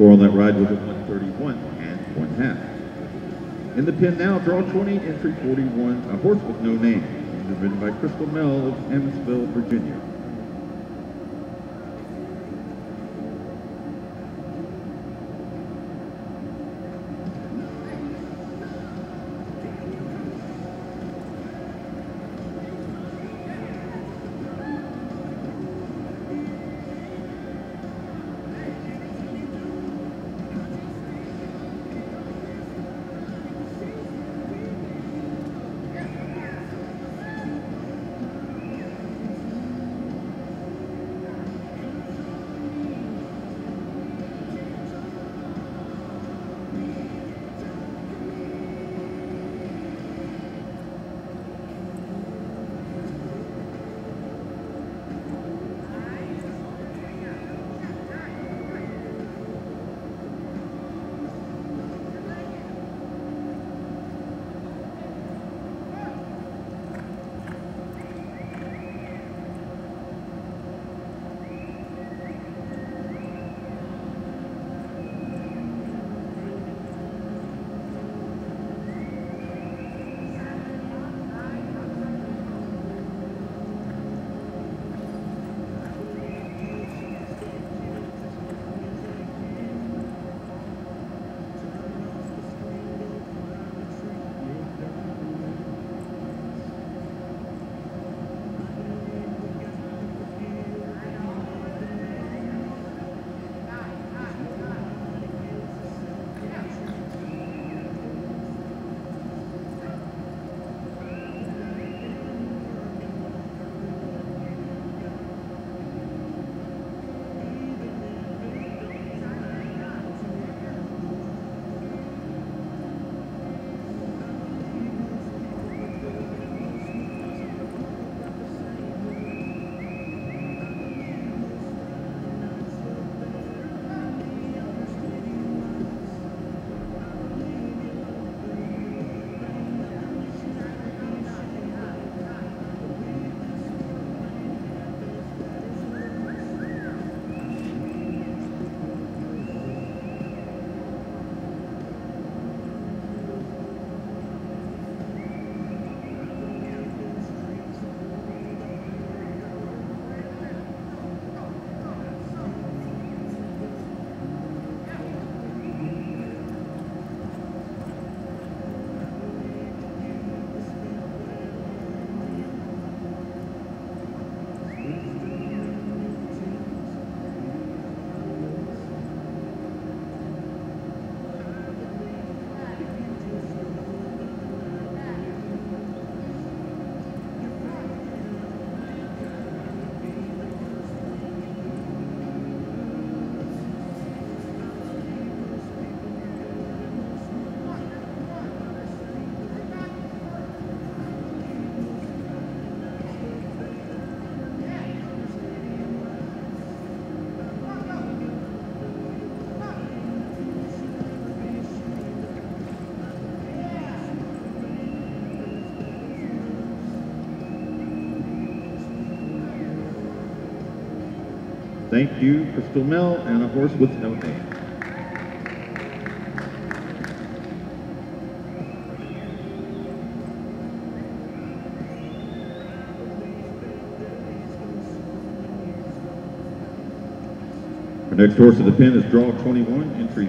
Score on that ride was a 131 and one half. In the pin now, draw 20, entry 41, a horse with no name. Ridden by Chrystal Mehl of Emmonsville, Virginia. Thank you, Chrystal Mehl, and a horse with no name. Our next horse of the pen is draw 21, entry